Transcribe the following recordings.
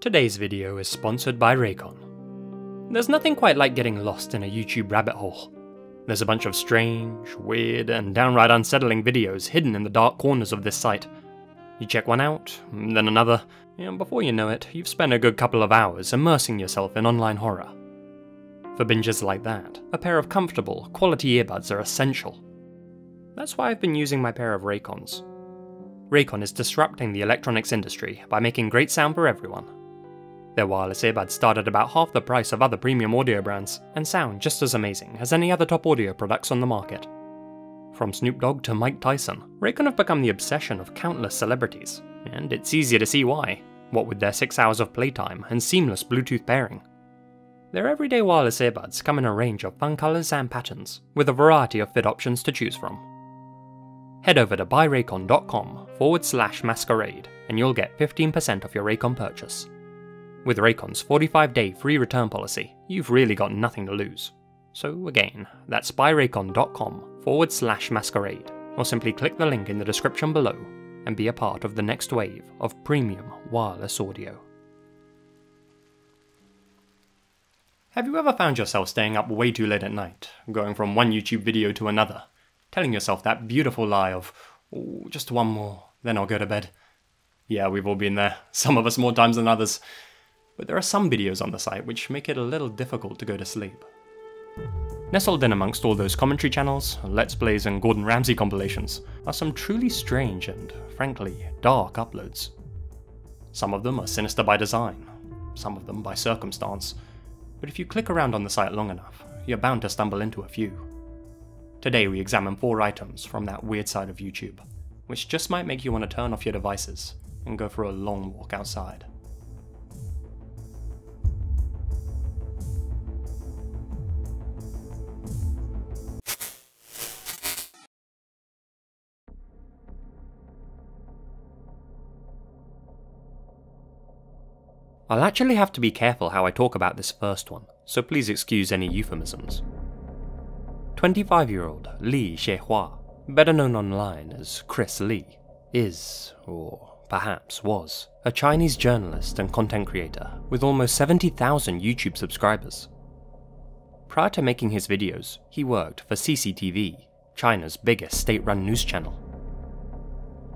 Today's video is sponsored by Raycon. There's nothing quite like getting lost in a YouTube rabbit hole. There's a bunch of strange, weird, and downright unsettling videos hidden in the dark corners of this site. You check one out, then another, and before you know it, you've spent a good couple of hours immersing yourself in online horror. For binges like that, a pair of comfortable, quality earbuds are essential. That's why I've been using my pair of Raycons. Raycon is disrupting the electronics industry by making great sound for everyone. Their wireless earbuds start at about half the price of other premium audio brands, and sound just as amazing as any other top audio products on the market. From Snoop Dogg to Mike Tyson, Raycon have become the obsession of countless celebrities, and it's easier to see why, what with their 6 hours of playtime and seamless Bluetooth pairing. Their everyday wireless earbuds come in a range of fun colours and patterns, with a variety of fit options to choose from. Head over to buyraycon.com forward slash masquerade and you'll get 15% off your Raycon purchase. With Raycon's 45 day free return policy, you've really got nothing to lose. So again, that's buyraycon.com forward slash masquerade, or simply click the link in the description below and be a part of the next wave of premium wireless audio. Have you ever found yourself staying up way too late at night, going from one YouTube video to another, telling yourself that beautiful lie of, oh, just one more, then I'll go to bed? Yeah, we've all been there, some of us more times than others. But there are some videos on the site which make it a little difficult to go to sleep. Nestled in amongst all those commentary channels, Let's Plays, and Gordon Ramsay compilations are some truly strange and, frankly, dark uploads. Some of them are sinister by design, some of them by circumstance, but if you click around on the site long enough, you're bound to stumble into a few. Today we examine four items from that weird side of YouTube, which just might make you want to turn off your devices and go for a long walk outside. I'll actually have to be careful how I talk about this first one, so please excuse any euphemisms. 25 year old Li Zehua, better known online as Chris Lee, is, or perhaps was, a Chinese journalist and content creator with almost 70,000 YouTube subscribers. Prior to making his videos, he worked for CCTV, China's biggest state run news channel.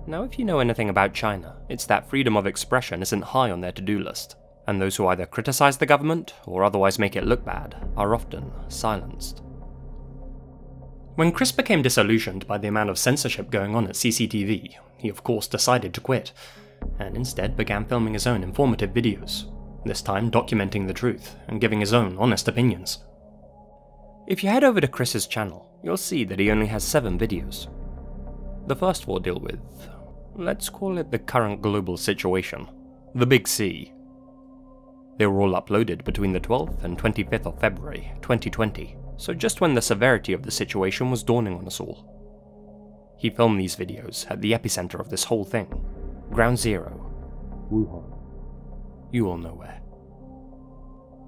Now, if you know anything about China, it's that freedom of expression isn't high on their to do list and those who either criticize the government or otherwise make it look bad are often silenced. When Chris became disillusioned by the amount of censorship going on at CCTV, he of course decided to quit, and instead began filming his own informative videos, this time documenting the truth and giving his own honest opinions. If you head over to Chris's channel, you'll see that he only has 7 videos. The first four deal with, let's call it the current global situation, the Big C, they were all uploaded between the 12th and 25th of February 2020, so just when the severity of the situation was dawning on us all. He filmed these videos at the epicenter of this whole thing, Ground Zero, Wuhan. You all know where.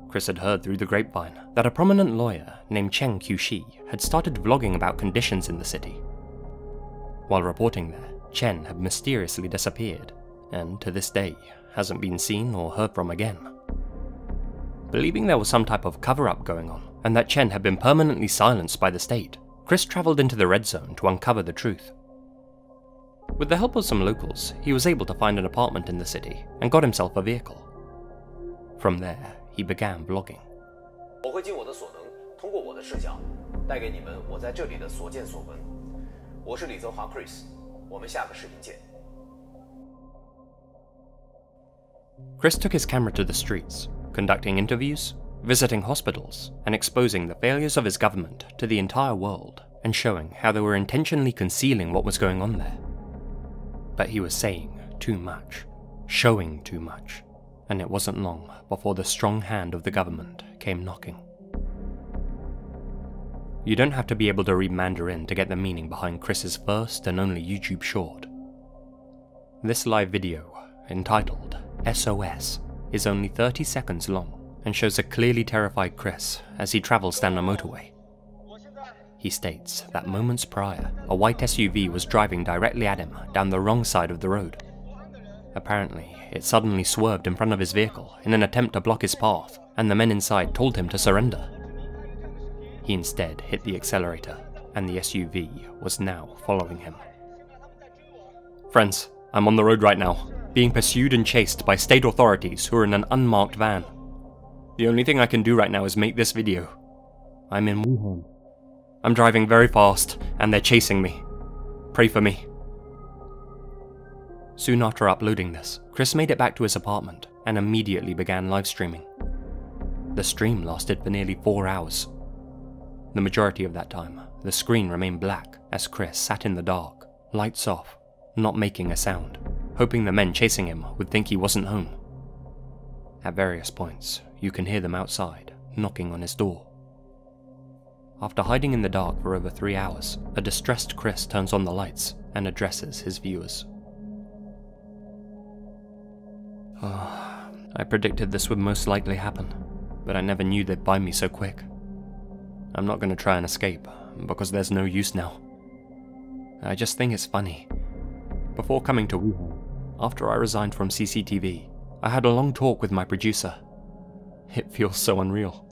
Chris had heard through the grapevine that a prominent lawyer named Chen Qiushi had started vlogging about conditions in the city. While reporting there, Chen had mysteriously disappeared, and to this day hasn't been seen or heard from again believing there was some type of cover up going on, and that Chen had been permanently silenced by the state. Chris travelled into the red zone to uncover the truth. With the help of some locals, he was able to find an apartment in the city and got himself a vehicle. From there, he began vlogging. Chris took his camera to the streets conducting interviews, visiting hospitals, and exposing the failures of his government to the entire world and showing how they were intentionally concealing what was going on there. But he was saying too much, showing too much, and it wasn't long before the strong hand of the government came knocking. You don't have to be able to read Mandarin to get the meaning behind Chris's first and only YouTube short. This live video, entitled SOS, is only 30 seconds long and shows a clearly terrified Chris as he travels down a motorway. He states that moments prior, a white SUV was driving directly at him down the wrong side of the road. Apparently, it suddenly swerved in front of his vehicle in an attempt to block his path, and the men inside told him to surrender. He instead hit the accelerator, and the SUV was now following him. Friends, I'm on the road right now, being pursued and chased by state authorities who are in an unmarked van. The only thing I can do right now is make this video. I'm in Wuhan. I'm driving very fast, and they're chasing me. Pray for me. Soon after uploading this, Chris made it back to his apartment and immediately began live streaming. The stream lasted for nearly four hours. The majority of that time, the screen remained black as Chris sat in the dark, lights off, not making a sound, hoping the men chasing him would think he wasn't home. At various points, you can hear them outside, knocking on his door. After hiding in the dark for over three hours, a distressed Chris turns on the lights and addresses his viewers. Oh, I predicted this would most likely happen, but I never knew they'd buy me so quick. I'm not going to try and escape, because there's no use now. I just think it's funny. Before coming to Wuhan, after I resigned from CCTV, I had a long talk with my producer. It feels so unreal.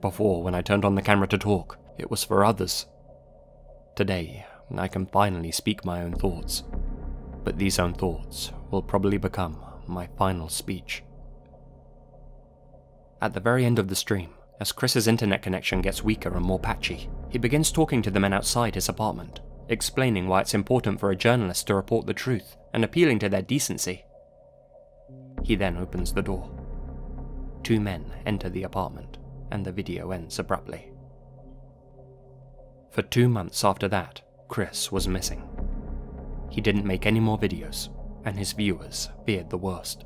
Before, when I turned on the camera to talk, it was for others. Today, I can finally speak my own thoughts. But these own thoughts will probably become my final speech. At the very end of the stream, as Chris's internet connection gets weaker and more patchy, he begins talking to the men outside his apartment, explaining why it's important for a journalist to report the truth and appealing to their decency. He then opens the door. Two men enter the apartment, and the video ends abruptly. For two months after that, Chris was missing. He didn't make any more videos, and his viewers feared the worst.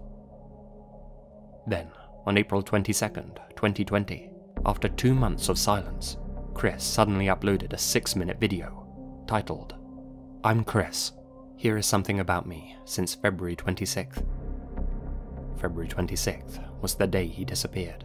Then, on April 22nd, 2020, after two months of silence, Chris suddenly uploaded a six minute video titled, I'm Chris. Here is something about me since February 26th. February 26th was the day he disappeared.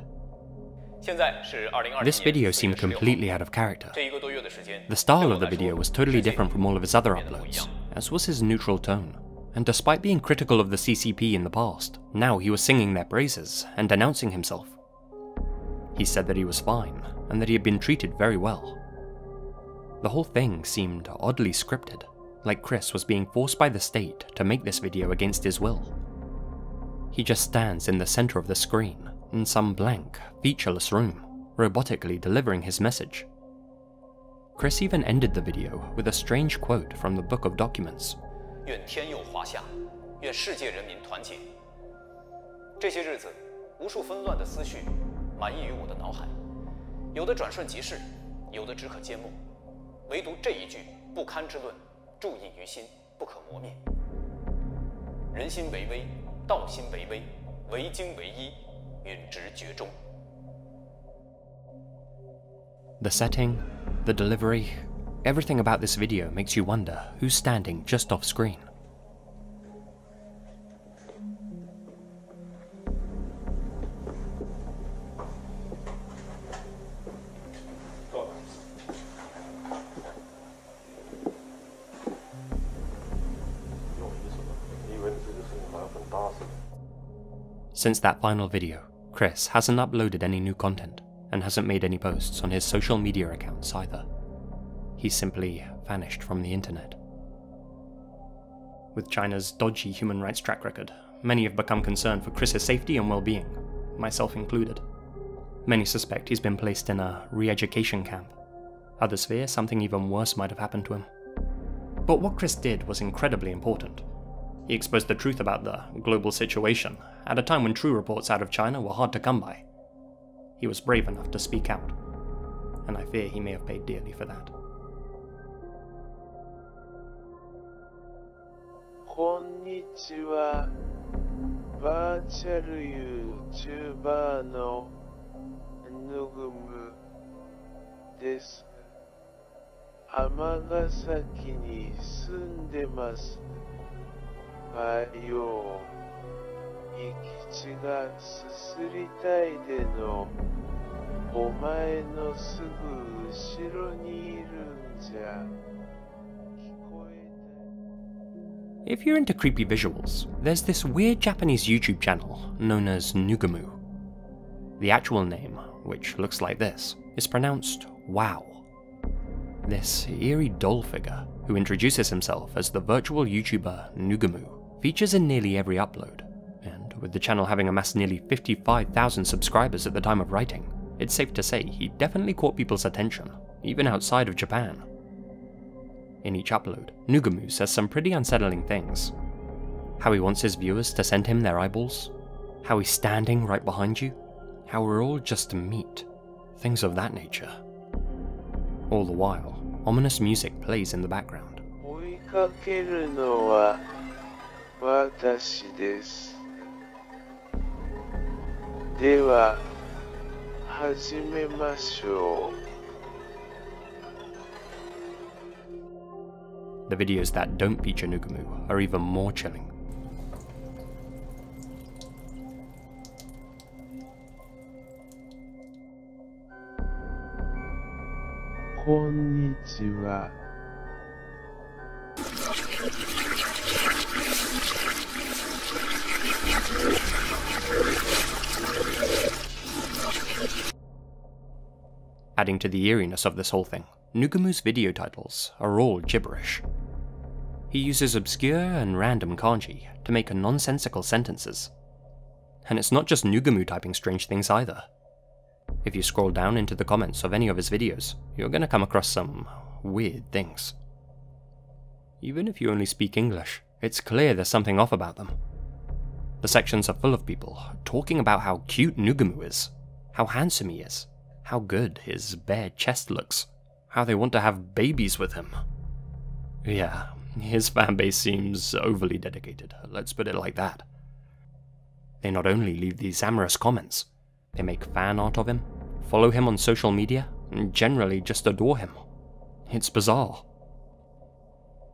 This video seemed completely out of character. The style of the video was totally different from all of his other uploads, as was his neutral tone. And despite being critical of the CCP in the past, now he was singing their praises and denouncing himself. He said that he was fine, and that he had been treated very well. The whole thing seemed oddly scripted, like Chris was being forced by the state to make this video against his will. He just stands in the center of the screen, in some blank, featureless room, robotically delivering his message. Chris even ended the video with a strange quote from the Book of Documents. 愿天佑华夏，愿世界人民团结。这些日子，无数纷乱的思绪满溢于我的脑海，有的转瞬即逝，有的只可缄默，唯独这一句不堪之论， 铸印于心，不可磨灭。人心为微，道心为微，唯精为一，允直绝中。The setting, the delivery, everything about this video makes you wonder who's standing just off screen. Since that final video, Chris hasn't uploaded any new content and hasn't made any posts on his social media accounts either. He simply vanished from the internet. With China's dodgy human rights track record, many have become concerned for Chris's safety and well being, myself included. Many suspect he's been placed in a re education camp. Others fear something even worse might have happened to him. But what Chris did was incredibly important. He exposed the truth about the global situation at a time when true reports out of China were hard to come by. He was brave enough to speak out, and I fear he may have paid dearly for that. こんにちは。バーチャル YouTuber のヌグムです。尼崎に住んでます。 ばよう。生き地がすすりたいでの、お前のすぐ後ろにいるんじゃ。If you're into creepy visuals, there's this weird Japanese YouTube channel known as Nugumu. The actual name, which looks like this, is pronounced Wow. This eerie doll figure, who introduces himself as the virtual YouTuber Nugumu, features in nearly every upload, and with the channel having amassed nearly 55,000 subscribers at the time of writing, it's safe to say he definitely caught people's attention, even outside of Japan. In each upload, Nugumu says some pretty unsettling things. How he wants his viewers to send him their eyeballs, how he's standing right behind you, how we're all just meat, things of that nature. All the while, ominous music plays in the background. 追いかけるのは私です。では、始めましょう。 The videos that don't feature Nugumu are even more chilling. こ Adding to the eeriness of this whole thing, Nugumu's video titles are all gibberish. He uses obscure and random kanji to make nonsensical sentences. And it's not just Nugumu typing strange things either. If you scroll down into the comments of any of his videos, you're gonna come across some weird things. Even if you only speak English, it's clear there's something off about them. The sections are full of people talking about how cute Nugumu is, how handsome he is, how good his bare chest looks, how they want to have babies with him. Yeah, his fanbase seems overly dedicated, let's put it like that. They not only leave these amorous comments, they make fan art of him, follow him on social media, and generally just adore him. It's bizarre.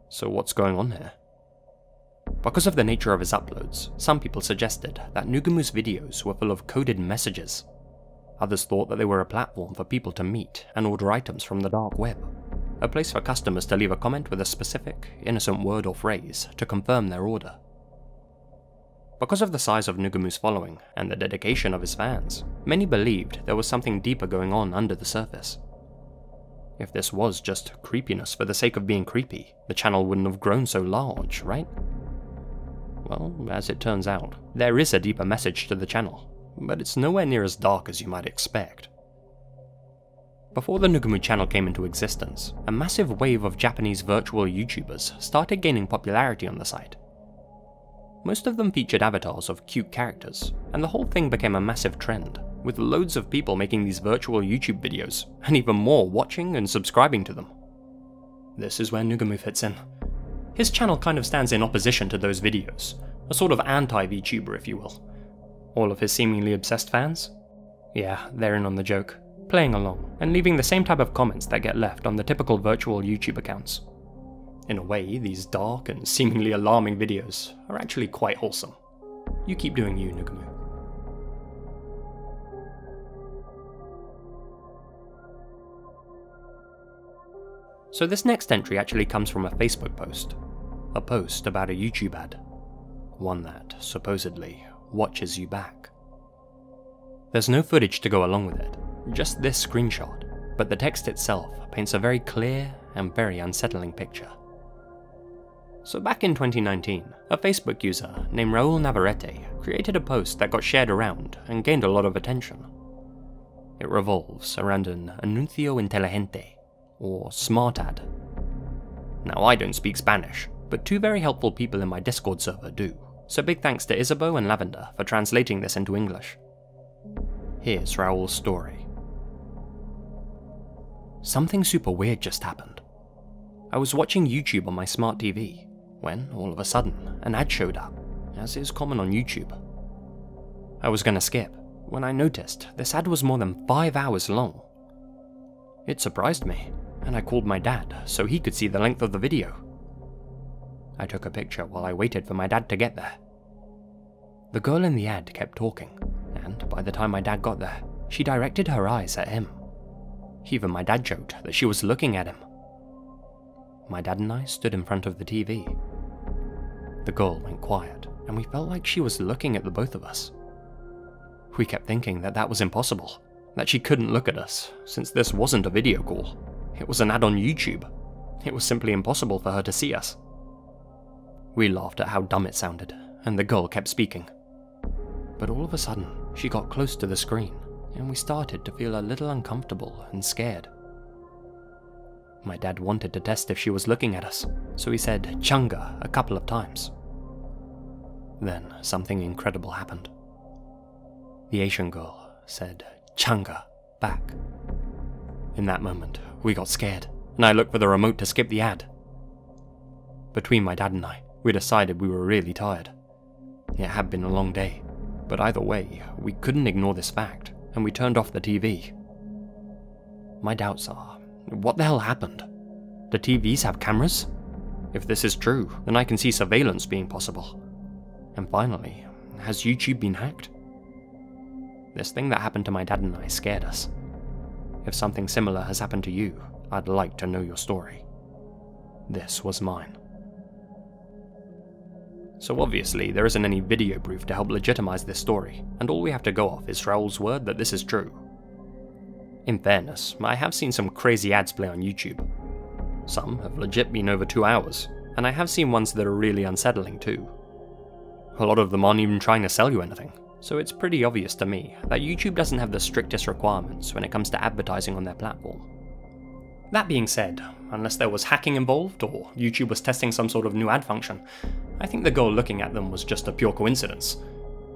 So, what's going on here? Because of the nature of his uploads, some people suggested that Nugumu's videos were full of coded messages. Others thought that they were a platform for people to meet and order items from the dark web, a place for customers to leave a comment with a specific, innocent word or phrase to confirm their order. Because of the size of Nugumu's following and the dedication of his fans, many believed there was something deeper going on under the surface. If this was just creepiness for the sake of being creepy, the channel wouldn't have grown so large, right? Well, as it turns out, there is a deeper message to the channel, but it's nowhere near as dark as you might expect. Before the Nugumu channel came into existence, a massive wave of Japanese virtual YouTubers started gaining popularity on the site. Most of them featured avatars of cute characters, and the whole thing became a massive trend, with loads of people making these virtual YouTube videos, and even more watching and subscribing to them. This is where Nugumu fits in. His channel kind of stands in opposition to those videos, a sort of anti-VTuber if you will. All of his seemingly obsessed fans? Yeah, they're in on the joke, playing along, and leaving the same type of comments that get left on the typical virtual YouTube accounts. In a way, these dark and seemingly alarming videos are actually quite wholesome. You keep doing you, Nugumu. So this next entry actually comes from a Facebook post. A post about a YouTube ad. One that, supposedly, watches you back. There's no footage to go along with it, just this screenshot, but the text itself paints a very clear and very unsettling picture. So back in 2019, a Facebook user named Raul Navarrete created a post that got shared around and gained a lot of attention. It revolves around an anuncio inteligente, or smart ad. Now I don't speak Spanish, but two very helpful people in my Discord server do, so big thanks to Isabeau and Lavender for translating this into English. Here's Raul's story. Something super weird just happened. I was watching YouTube on my smart TV when, all of a sudden, an ad showed up, as is common on YouTube. I was gonna skip when I noticed this ad was more than 5 hours long. It surprised me, and I called my dad so he could see the length of the video. I took a picture while I waited for my dad to get there. The girl in the ad kept talking, and by the time my dad got there, she directed her eyes at him. Even my dad joked that she was looking at him. My dad and I stood in front of the TV. The girl went quiet, and we felt like she was looking at the both of us. We kept thinking that that was impossible, that she couldn't look at us, since this wasn't a video call. It was an ad on YouTube. It was simply impossible for her to see us. We laughed at how dumb it sounded, and the girl kept speaking. But all of a sudden, she got close to the screen, and we started to feel a little uncomfortable and scared. My dad wanted to test if she was looking at us, so he said Changa a couple of times. Then something incredible happened. The Asian girl said Changa back. In that moment, we got scared, and I looked for the remote to skip the ad. Between my dad and I, we decided we were really tired. It had been a long day, but either way, we couldn't ignore this fact, and we turned off the TV. My doubts are what the hell happened? Do TVs have cameras? If this is true, then I can see surveillance being possible. And finally, has YouTube been hacked? This thing that happened to my dad and I scared us. If something similar has happened to you, I'd like to know your story. This was mine. So obviously, there isn't any video proof to help legitimize this story, and all we have to go off is Raul's word that this is true. In fairness, I have seen some crazy ads play on YouTube. Some have legit been over two hours, and I have seen ones that are really unsettling too. A lot of them aren't even trying to sell you anything, so it's pretty obvious to me that YouTube doesn't have the strictest requirements when it comes to advertising on their platform. That being said, unless there was hacking involved or YouTube was testing some sort of new ad function, I think the girl looking at them was just a pure coincidence.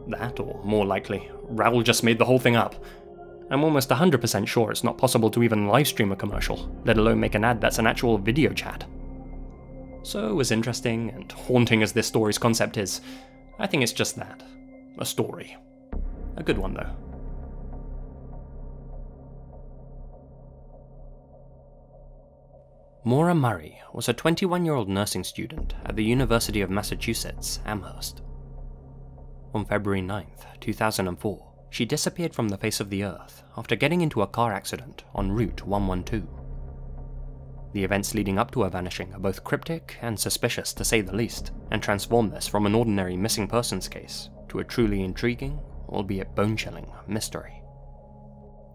That, or more likely, Raul just made the whole thing up. I'm almost 100% sure it's not possible to even livestream a commercial, let alone make an ad that's an actual video chat. So, as interesting and haunting as this story's concept is, I think it's just that a story. A good one, though. Maura Murray was a 21 year old nursing student at the University of Massachusetts, Amherst. On February 9, 2004, she disappeared from the face of the earth after getting into a car accident on Route 112. The events leading up to her vanishing are both cryptic and suspicious to say the least, and transform this from an ordinary missing persons case to a truly intriguing, albeit bone chilling, mystery.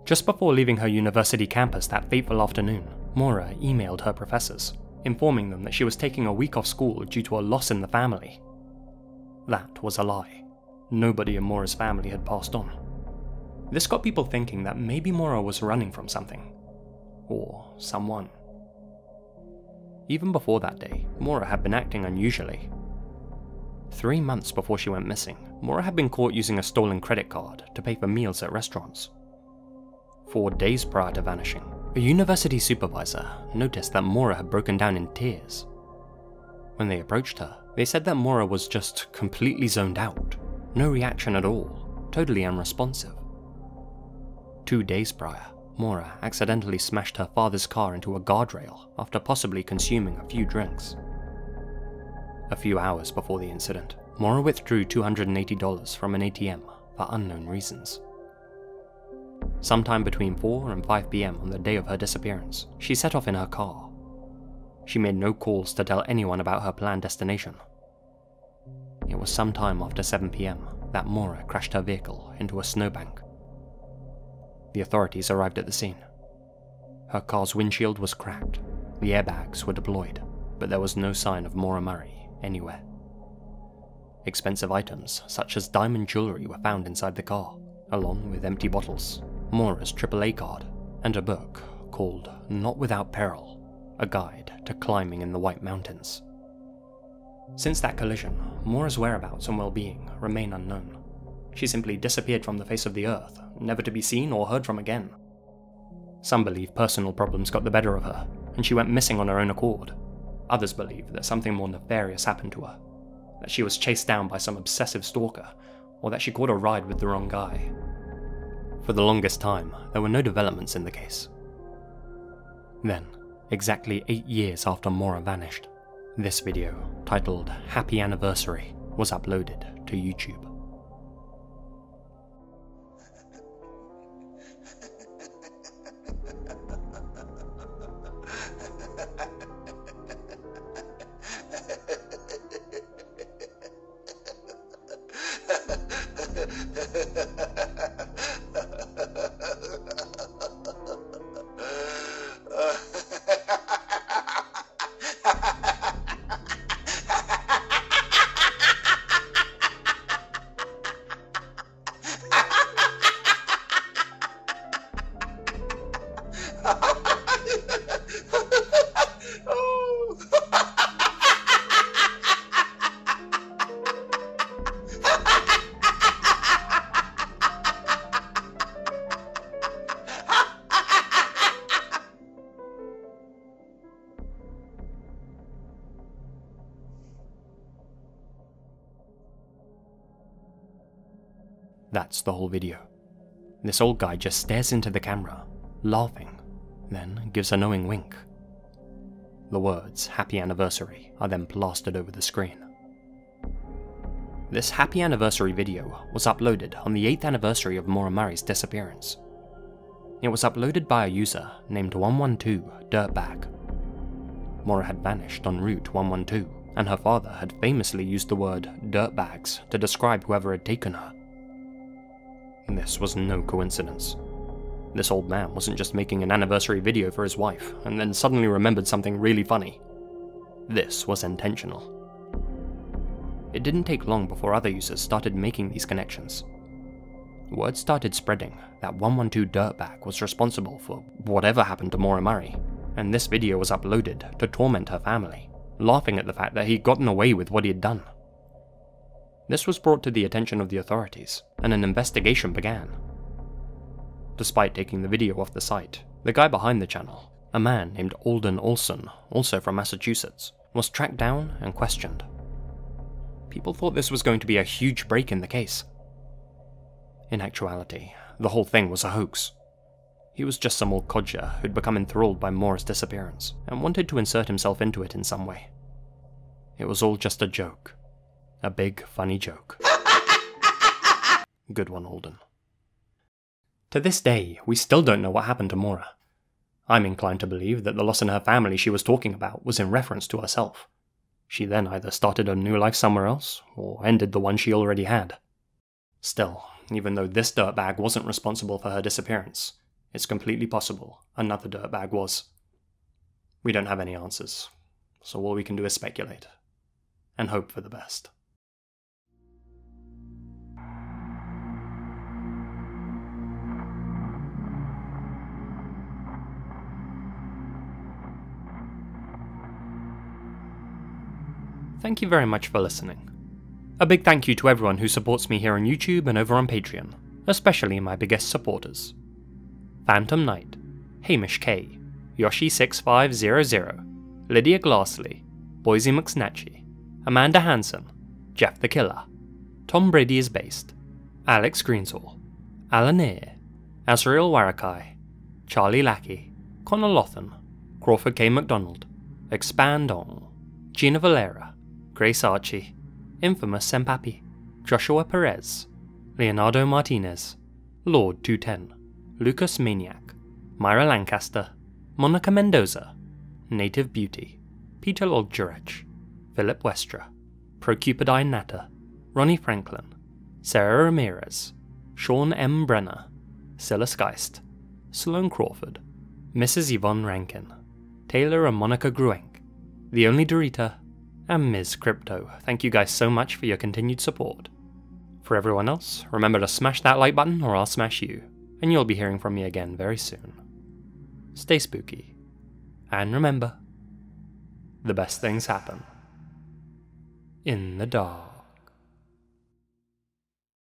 Just before leaving her university campus that fateful afternoon, Maura emailed her professors, informing them that she was taking a week off school due to a loss in the family. That was a lie. Nobody in Maura's family had passed on. This got people thinking that maybe Maura was running from something. Or someone. Even before that day, Maura had been acting unusually. Three months before she went missing, Maura had been caught using a stolen credit card to pay for meals at restaurants. Four days prior to vanishing, a university supervisor noticed that Maura had broken down in tears. When they approached her, they said that Maura was just completely zoned out, no reaction at all, totally unresponsive. Two days prior, Maura accidentally smashed her father's car into a guardrail after possibly consuming a few drinks. A few hours before the incident, Maura withdrew $280 from an ATM for unknown reasons. Sometime between 4 and 5 pm on the day of her disappearance, she set off in her car. She made no calls to tell anyone about her planned destination. It was sometime after 7 pm that Maura crashed her vehicle into a snowbank. The authorities arrived at the scene. Her car's windshield was cracked, the airbags were deployed, but there was no sign of Maura Murray anywhere. Expensive items, such as diamond jewelry, were found inside the car, along with empty bottles, Maura's AAA card, and a book called Not Without Peril A Guide to Climbing in the White Mountains. Since that collision, Maura's whereabouts and well being remain unknown. She simply disappeared from the face of the earth, never to be seen or heard from again. Some believe personal problems got the better of her, and she went missing on her own accord. Others believe that something more nefarious happened to her, that she was chased down by some obsessive stalker, or that she caught a ride with the wrong guy. For the longest time, there were no developments in the case. Then, exactly eight years after Maura vanished, this video, titled Happy Anniversary, was uploaded to YouTube. That's the whole video. This old guy just stares into the camera, laughing, then gives a knowing wink. The words Happy Anniversary are then plastered over the screen. This happy anniversary video was uploaded on the 8th anniversary of Murray disappearance. It was uploaded by a user named 112 Dirtbag. Maura had vanished on route 112, and her father had famously used the word dirtbags to describe whoever had taken her. This was no coincidence. This old man wasn't just making an anniversary video for his wife and then suddenly remembered something really funny. This was intentional. It didn't take long before other users started making these connections. Word started spreading that 112 Dirtbag was responsible for whatever happened to Murray, and this video was uploaded to torment her family, laughing at the fact that he'd gotten away with what he had done. This was brought to the attention of the authorities, and an investigation began. Despite taking the video off the site, the guy behind the channel, a man named Alden Olson, also from Massachusetts, was tracked down and questioned. People thought this was going to be a huge break in the case. In actuality, the whole thing was a hoax. He was just some old codger who'd become enthralled by Maura's disappearance and wanted to insert himself into it in some way. It was all just a joke. A big, funny joke. Good one, Alden. To this day, we still don't know what happened to Maura. I'm inclined to believe that the loss in her family she was talking about was in reference to herself. She then either started a new life somewhere else, or ended the one she already had. Still, even though this dirtbag wasn't responsible for her disappearance, it's completely possible another dirtbag was. We don't have any answers, so all we can do is speculate and hope for the best. Thank you very much for listening. A big thank you to everyone who supports me here on YouTube and over on Patreon, especially my biggest supporters. Phantom Knight, Hamish K, Yoshi6500, Lydia Glassley, Boise McSnatchy, Amanda Hanson, Jeff the Killer, Tom Brady is based, Alex Greensall, Alan Eyre, Azrael Warakai, Charlie Lackey, Connor Lothan, Crawford K. MacDonald, Expand On, Gina Valera, Grace Archie, Infamous Sempapi, Joshua Perez, Leonardo Martinez, Lord 210, Lucas Maniac, Myra Lancaster, Monica Mendoza, Native Beauty, Peter Logjurech, Philip Westra, Procupidine Natter, Ronnie Franklin, Sarah Ramirez, Sean M. Brenner, Silas Geist, Sloane Crawford, Mrs. Yvonne Rankin, Taylor and Monica Gruenk, The Only Dorita, and Ms. Crypto. Thank you guys so much for your continued support. For everyone else, remember to smash that like button or I'll smash you, and you'll be hearing from me again very soon. Stay spooky, and remember, the best things happen in the dark.